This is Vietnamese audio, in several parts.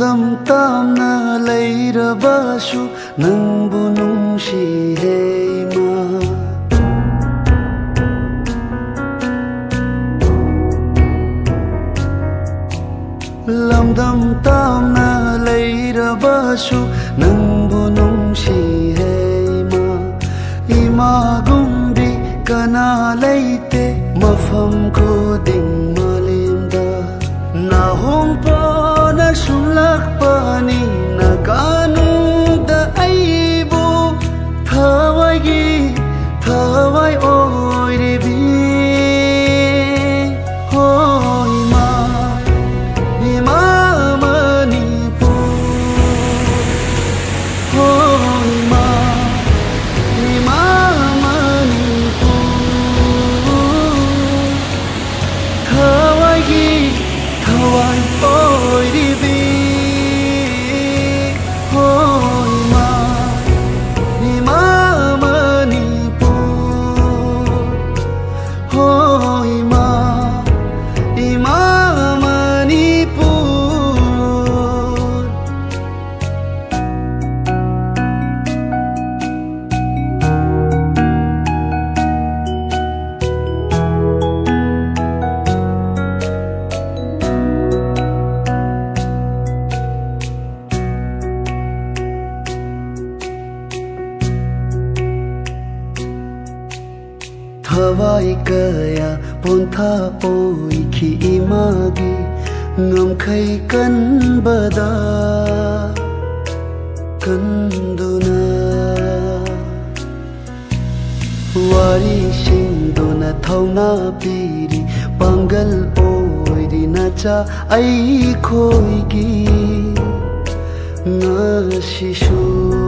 ಚಂದಂ ತಾಮ್ನ ಲೈರಬಾಶು ನಂಬು ನುಂಶಿ ಹೇಮಾ ಲಮ್ದಂ ತಾಮ್ನ ಲೈರಬಾಶು ನಂಬು ನುಂಶಿ ಹೇಮಾ ಇಮಾ ಗುಂಬಿ ಕನಾ ಲೈತೆ ಮಫಂ ಖುದಿಂಗ್ ಮಲಿಂದ ನಾ ಹೋಂ thawai kaya pontha oi khi imagi ngam khai kan bada kanduna wari singduna thauna piri pangal oiri na cha ai khoi gi ngashishu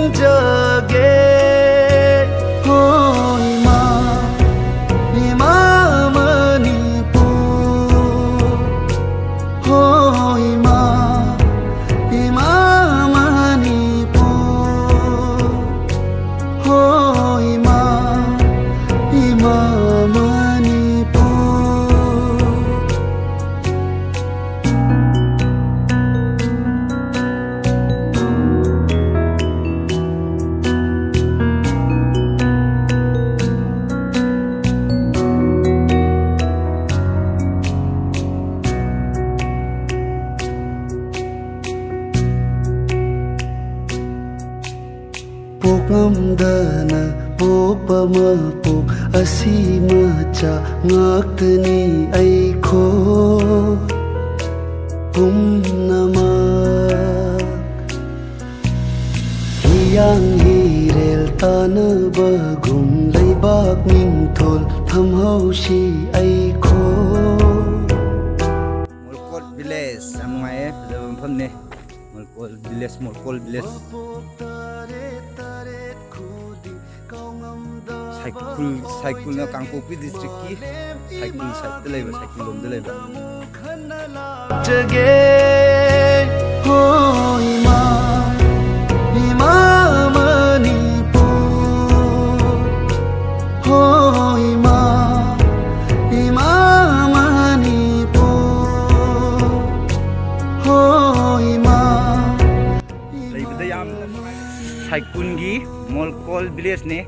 ꯄꯣꯛꯉꯝꯗꯅ ꯄꯣꯛꯄ ꯃꯄꯣꯛ ꯑꯁꯤ ꯃꯆꯥ ꯉꯥꯛꯇꯅꯤ ꯑꯩꯈꯣ ꯄꯨꯝꯅꯃꯛ ꯍꯤꯌꯥꯡ ꯍꯤꯔꯦꯜ ꯇꯥꯅꯕꯒꯨꯝ ꯂꯩꯕꯥꯛ ꯅꯤꯡꯊꯣꯜ ꯊꯝꯍꯧꯁꯤ ꯑꯩꯈꯣ ꯃꯣꯜꯀꯣꯜ ꯚꯤꯂꯦꯖ ꯌꯥꯝ ꯅꯨꯡꯉꯥꯏꯌꯦ ꯐꯖꯕ ꯃꯐꯝꯅꯦ ꯃꯣꯜꯀꯣꯜ ꯚꯤꯂꯦꯖ ꯃꯣꯜꯀꯣꯜ village cycle cycle Kangpokpi district की साइकिल साइड लेब साइकिल लोम लेब जगे हो इमा की मोलकोल विलेज ने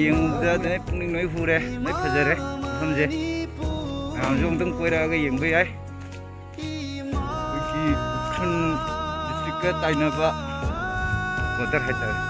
ꯌꯦꯡꯉꯨꯕꯗ ꯑꯗꯨꯅ ꯄꯨꯛꯅꯤꯡ ꯂꯣꯏ ꯍꯨꯔꯦ ꯂꯣꯏ ꯐꯖꯔꯦ ꯃꯐꯝꯁꯦ ꯃꯌꯥꯝꯁꯨ ꯑꯃꯨꯛꯇꯪ ꯀꯣꯏꯔꯛꯑꯒ ꯌꯦꯡꯕ ꯌꯥꯏ ꯑꯩꯈꯣꯏꯒꯤ ꯎꯈ꯭ꯔꯨꯜ ꯗꯤꯁꯇ꯭ꯔꯤꯛꯀ ꯇꯥꯏꯅꯕ ꯕꯣꯔꯗꯔ ꯍꯥꯏꯇꯥꯔꯦ